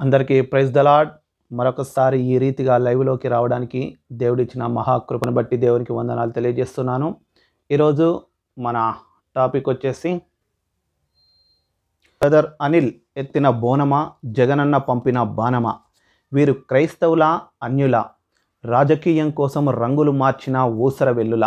అందరికీ praise the Lord మరొకసారి ఈ రీతిగా లైవ్లోకి రావడానికి దేవుడిచ్చిన మహాకృపను బట్టి దేవునికి వందనాలు తెలియజేస్తున్నాను. ఈరోజు మన టాపిక్ వచ్చేసి బ్రదర్ అనిల్ ఎత్తిన బోనమా జగనన్న పంపిన బాణమా? వీరు క్రైస్తవుల అన్యుల? రాజకీయం కోసం రంగులు మార్చిన ఊసర వెల్లుల?